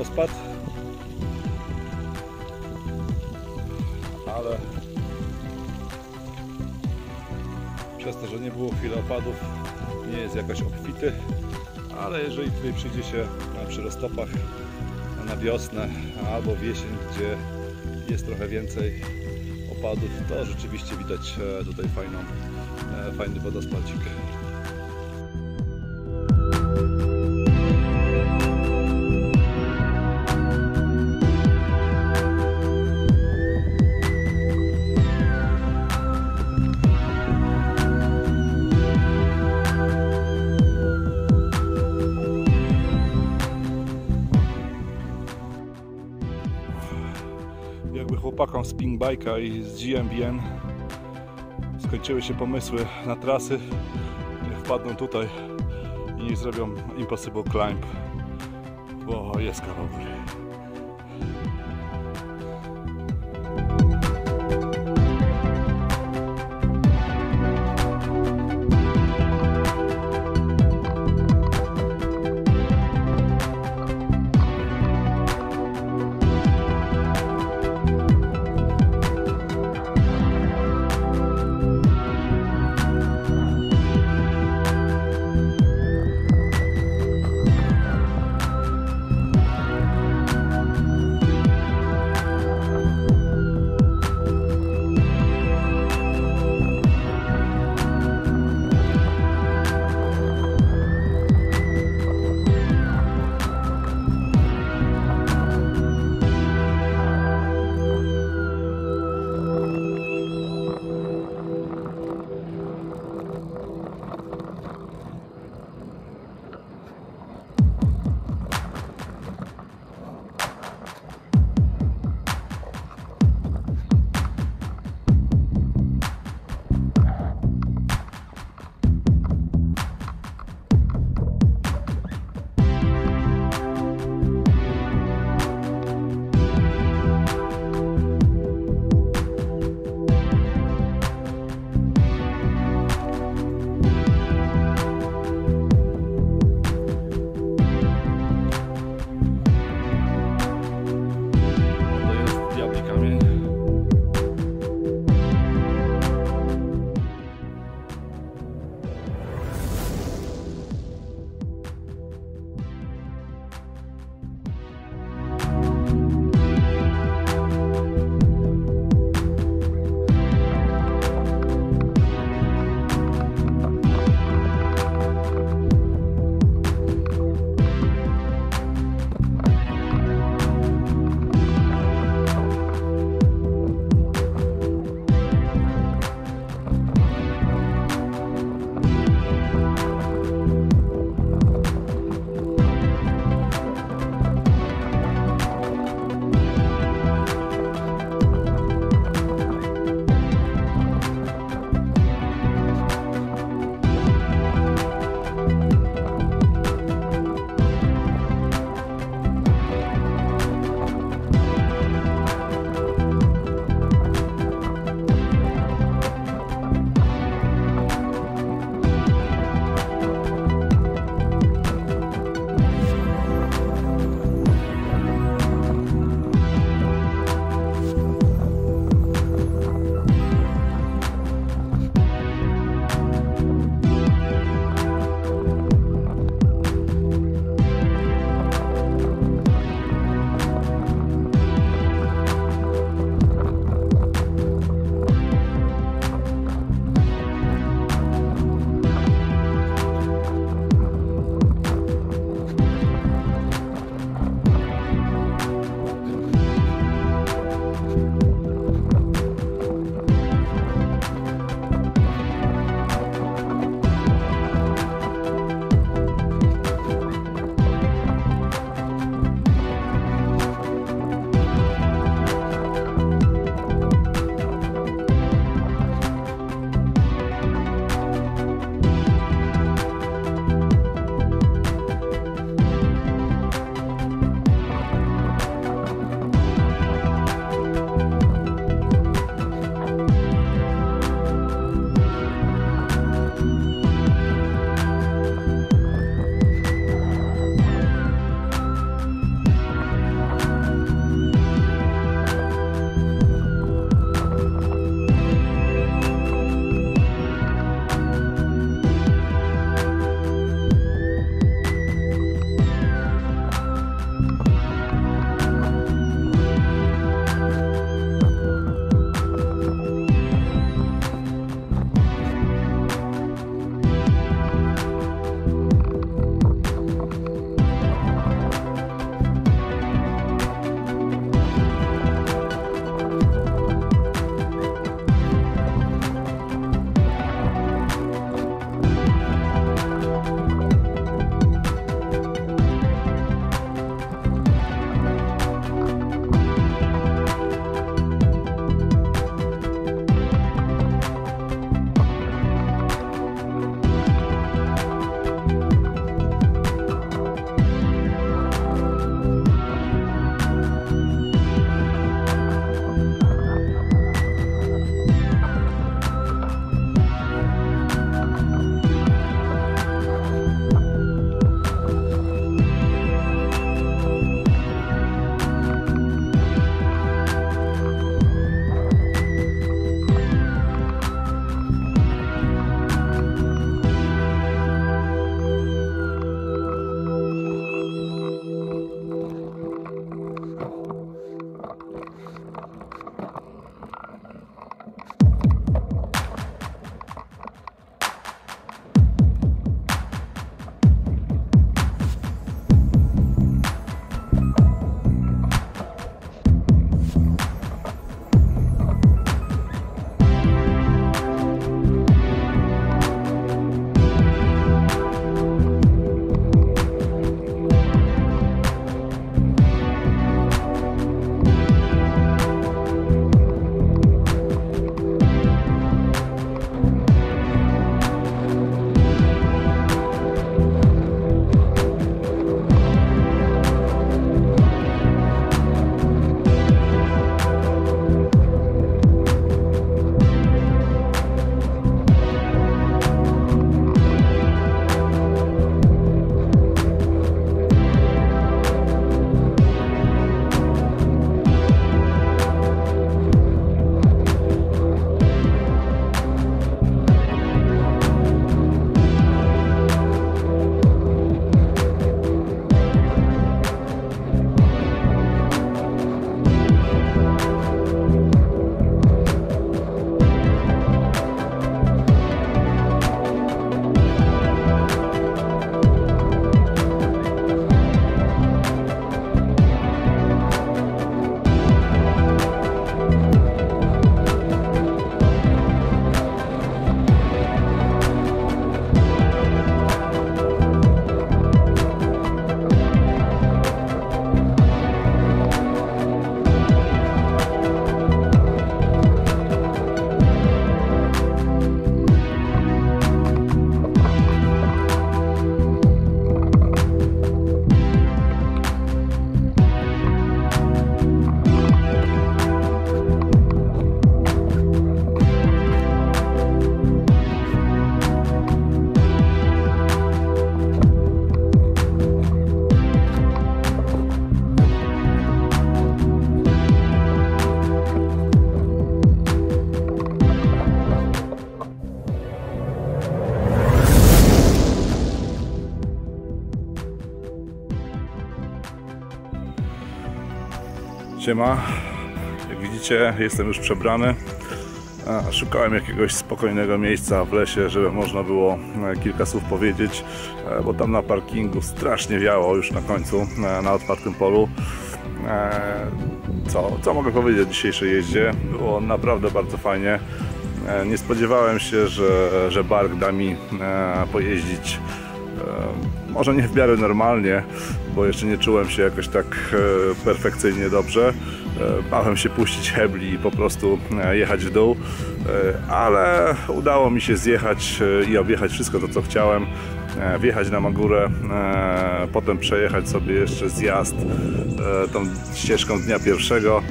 odpad. Ale przez to, że nie było chwili opadów, nie jest jakoś obfity. Ale jeżeli tutaj przyjdzie się e, przy roztopach na wiosnę albo w jesień, gdzie jest trochę więcej opadów, to rzeczywiście widać e, tutaj fajną, e, fajny wodospadzik. Chłopakom z Pink Bike'a i z GMBN skończyły się pomysły na trasy, niech wpadną tutaj i zrobią Impossible Climb, bo jest kawał. Siema. Jak widzicie, jestem już przebrany. Szukałem jakiegoś spokojnego miejsca w lesie, żeby można było e, kilka słów powiedzieć, e, bo tam na parkingu strasznie wiało już na końcu, e, na otwartym polu. Co, co mogę powiedzieć o dzisiejszej jeździe? Było naprawdę bardzo fajnie. Nie spodziewałem się, że, że Bark da mi pojeździć może nie w miarę normalnie, bo jeszcze nie czułem się jakoś tak perfekcyjnie dobrze, E, bałem się puścić hebli i po prostu e, jechać w dół, e, ale udało mi się zjechać i objechać wszystko to, co chciałem. Wjechać na Magurę, potem przejechać sobie jeszcze zjazd tą ścieżką dnia pierwszego,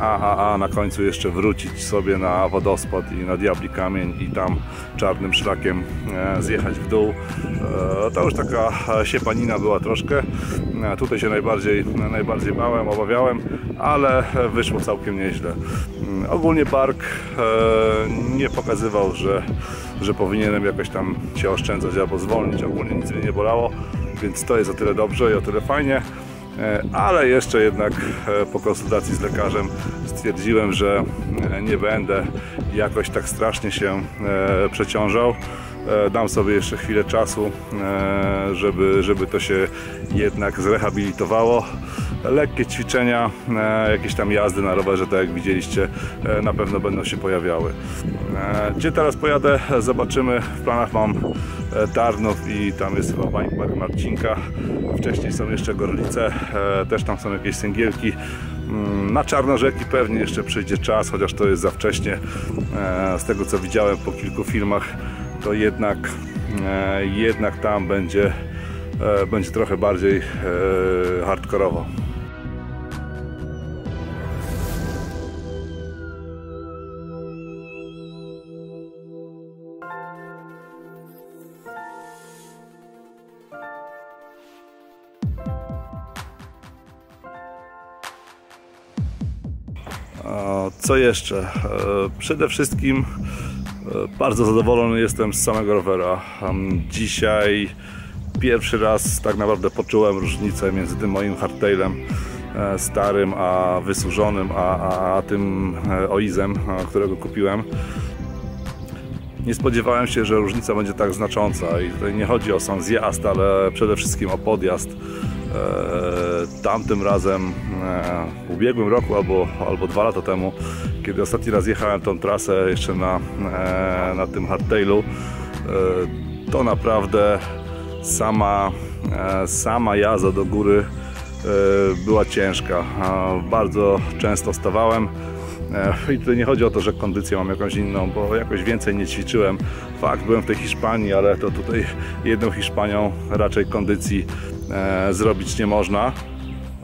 a, a, a na końcu jeszcze wrócić sobie na wodospad i na Diabli Kamień i tam czarnym szlakiem zjechać w dół. To już taka siepanina była troszkę. Tutaj się najbardziej, najbardziej bałem, obawiałem, ale wyszło całkiem nieźle. Mm, ogólnie park e, nie pokazywał, że, że powinienem jakoś tam się oszczędzać albo zwolnić. Ogólnie nic mnie nie bolało, więc to jest o tyle dobrze i o tyle fajnie. E, ale jeszcze jednak e, po konsultacji z lekarzem stwierdziłem, że nie będę jakoś tak strasznie się przeciążał. Dam sobie jeszcze chwilę czasu, żeby, żeby to się jednak zrehabilitowało lekkie ćwiczenia, e, jakieś tam jazdy na rowerze, tak jak widzieliście, e, na pewno będą się pojawiały. E, gdzie teraz pojadę, zobaczymy. W planach mam Tarnów i tam jest chyba Park Marcinka. Wcześniej są jeszcze Gorlice, też tam są jakieś sęgielki. Mm, na Czarnorzeki pewnie jeszcze przyjdzie czas, chociaż to jest za wcześnie. Z tego co widziałem po kilku filmach, to jednak, jednak tam będzie, będzie trochę bardziej hardkorowo. Co jeszcze? E, przede wszystkim e, bardzo zadowolony jestem z samego rowera. Dzisiaj pierwszy raz tak naprawdę poczułem różnicę między tym moim hardtailem e, starym, a wysłużonym, a, a, a tym Oizem, którego kupiłem. Nie spodziewałem się, że różnica będzie tak znacząca i tutaj nie chodzi o sam zjazd, ale przede wszystkim o podjazd. E, tamtym razem e, w ubiegłym roku albo, albo dwa lata temu, kiedy ostatni raz jechałem tą trasę jeszcze na, e, na tym hardtailu, to naprawdę sama, sama jazda do góry była ciężka. Bardzo często stawałem i tutaj nie chodzi o to, że kondycję mam jakąś inną, bo jakoś więcej nie ćwiczyłem. Fakt, byłem w tej Hiszpanii, ale to tutaj jedną Hiszpanią raczej kondycji zrobić nie można.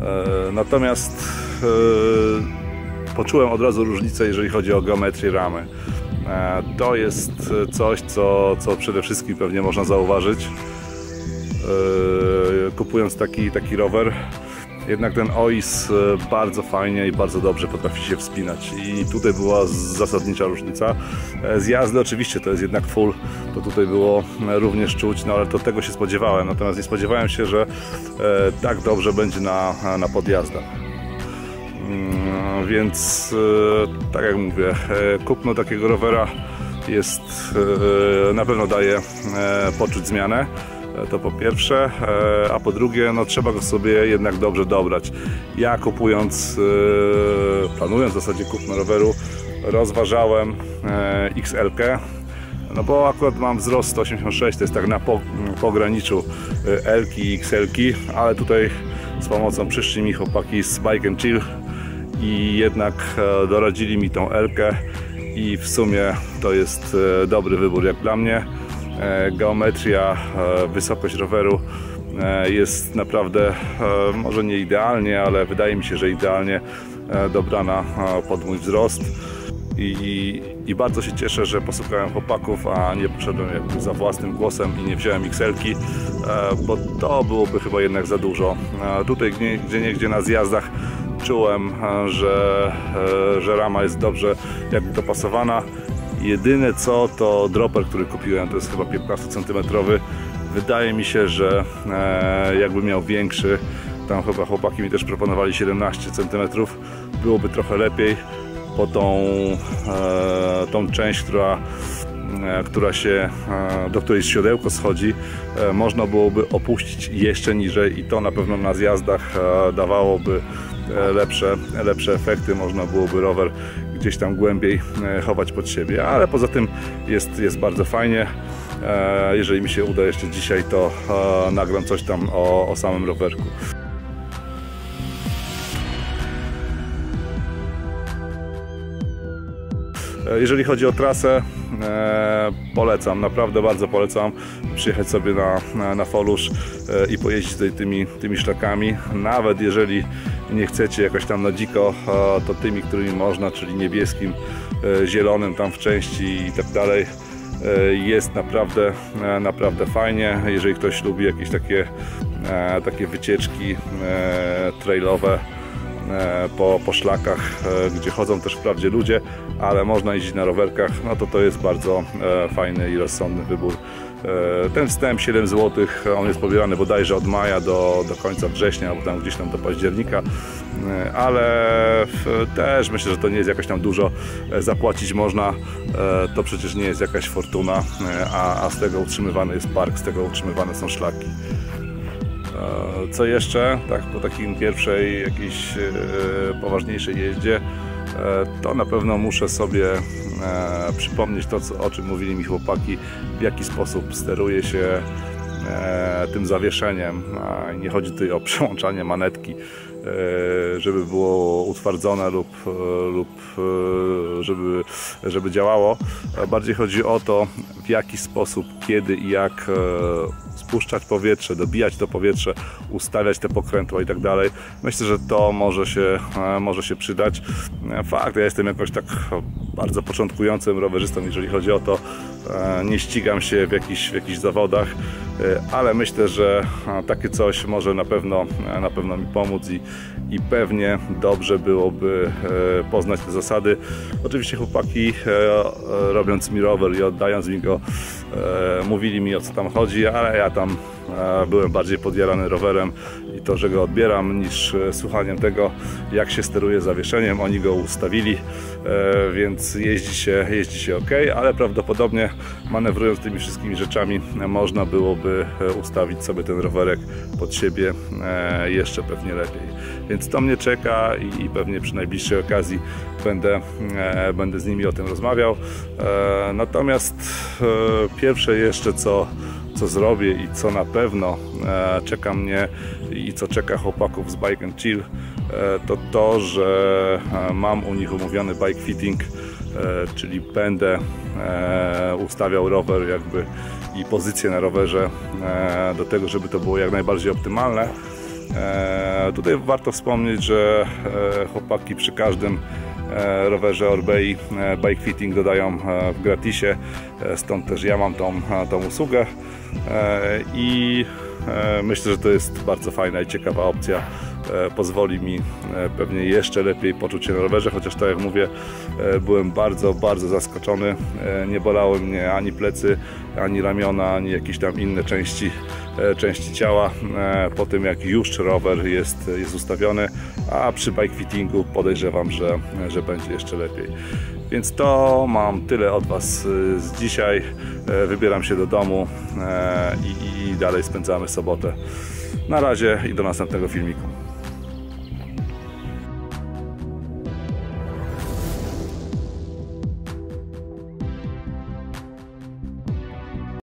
E, natomiast e, poczułem od razu różnicę, jeżeli chodzi o geometrię ramy. E, to jest coś, co, co przede wszystkim pewnie można zauważyć e, kupując taki, taki rower jednak ten OIS e, bardzo fajnie i bardzo dobrze potrafi się wspinać i tutaj była zasadnicza różnica. E, z jazdy oczywiście to jest jednak full, to tutaj było e, również czuć, no ale to tego się spodziewałem, natomiast nie spodziewałem się, że tak dobrze będzie na, na podjazdach. Mm, więc tak jak mówię, kupno takiego rowera jest na pewno daje poczuć zmianę. E, to po pierwsze, e, a po drugie, no trzeba go sobie jednak dobrze dobrać. Ja kupując, e, planując w zasadzie kupno roweru, rozważałem XL-kę, no bo akurat mam wzrost 186, to jest tak na pograniczu L i XL, ale tutaj z pomocą przyszli mi chłopaki z Bike and Chill i jednak doradzili mi tą L i w sumie to jest dobry wybór jak dla mnie. E, geometria, e, wysokość roweru e, jest naprawdę może nie idealnie, ale wydaje mi się, że idealnie dobrana pod mój wzrost. I, I, bardzo się cieszę, że posłuchałem chłopaków, a nie poszedłem za własnym głosem i nie wziąłem XL-ki, bo to byłoby chyba jednak za dużo. Tutaj gdzie niegdzie na zjazdach czułem, że, że rama jest dobrze jakby dopasowana Jedyne co to dropper, który kupiłem, to jest chyba 15 cm. Wydaje mi się, że e, jakby miał większy, tam chyba chłopaki mi też proponowali 17 cm. Byłoby trochę lepiej, po tą, e, tą część, która e, która się, e, do której siodełko schodzi, można byłoby opuścić jeszcze niżej i to na pewno na zjazdach dawałoby lepsze, lepsze efekty, można byłoby rower gdzieś tam głębiej chować pod siebie, ale poza tym jest, jest bardzo fajnie. Jeżeli mi się uda jeszcze dzisiaj, to nagram coś tam o, o samym rowerku. Jeżeli chodzi o trasę, e, polecam, naprawdę bardzo polecam przyjechać sobie na, na, na Folusz e, i pojeździć tutaj tymi, tymi szlakami. Nawet jeżeli nie chcecie jakoś tam na dziko, e, to tymi, którymi można, czyli niebieskim, e, zielonym tam w części i tak dalej. E, Jest naprawdę, e, naprawdę fajnie. Jeżeli ktoś lubi jakieś takie, e, takie wycieczki e, trailowe, e, po, po szlakach, e, gdzie chodzą też wprawdzie ludzie, ale można jeździć na rowerkach, no to to jest bardzo e, fajny i rozsądny wybór. E, Ten wstęp 7 zł, on jest pobierany bodajże od maja do, do końca września, albo tam gdzieś tam do października, E, ale też myślę, że to nie jest jakoś tam dużo e, zapłacić można, E, to przecież nie jest jakaś fortuna, e, a, a z tego utrzymywany jest park, z tego utrzymywane są szlaki. E, Co jeszcze? Tak, po takim pierwszej jakiejś e, poważniejszej jeździe, e, to na pewno muszę sobie przypomnieć to, o czym mówili mi chłopaki, w jaki sposób steruje się tym zawieszeniem. Nie chodzi tutaj o przełączanie manetki, żeby było utwardzone lub, lub żeby, żeby działało. Bardziej chodzi o to, w jaki sposób, kiedy i jak spuszczać powietrze, dobijać to powietrze, ustawiać te pokrętła i tak dalej. Myślę, że to może się, e, może się przydać. E, Fakt, ja jestem jakoś tak bardzo początkującym rowerzystą, jeżeli chodzi o to. E, Nie ścigam się w jakichś, w jakichś zawodach, ale myślę, że e, takie coś może na pewno, e, na pewno mi pomóc i, i pewnie dobrze byłoby e, poznać te zasady. Oczywiście chłopaki e, e, robiąc mi rower i oddając mi go e, mówili mi o co tam chodzi, ale ja tam e, byłem bardziej podjarany rowerem i to, że go odbieram niż e, słuchaniem tego jak się steruje zawieszeniem. Oni go ustawili, e, więc jeździ się, jeździ się ok, ale prawdopodobnie manewrując tymi wszystkimi rzeczami można byłoby e, ustawić sobie ten rowerek pod siebie jeszcze pewnie lepiej. Więc to mnie czeka i, pewnie przy najbliższej okazji będę, będę z nimi o tym rozmawiał. Natomiast pierwsze jeszcze co, co zrobię i co na pewno e, czeka mnie i co czeka chłopaków z Bike and Chill, e, to to, że e, mam u nich umówiony bike fitting, czyli będę ustawiał rower jakby i pozycję na rowerze do tego, żeby to było jak najbardziej optymalne. Tutaj warto wspomnieć, że chłopaki przy każdym rowerze Orbei e, bike fitting dodają e, w gratisie, e, stąd też ja mam tą, e, tą usługę E, i e, myślę, że to jest bardzo fajna i ciekawa opcja. E, Pozwoli mi e, pewnie jeszcze lepiej poczuć się na rowerze, chociaż tak jak mówię, e, byłem bardzo, bardzo zaskoczony. E, Nie bolały mnie ani plecy, ani ramiona, ani jakieś tam inne części, e, części ciała e, po tym jak już rower jest, jest ustawiony, a przy bike fittingu podejrzewam, że, że będzie jeszcze lepiej. Więc to mam tyle od Was y, z dzisiaj. E, Wybieram się do domu e, i, i dalej spędzamy sobotę. Na razie i do następnego filmiku.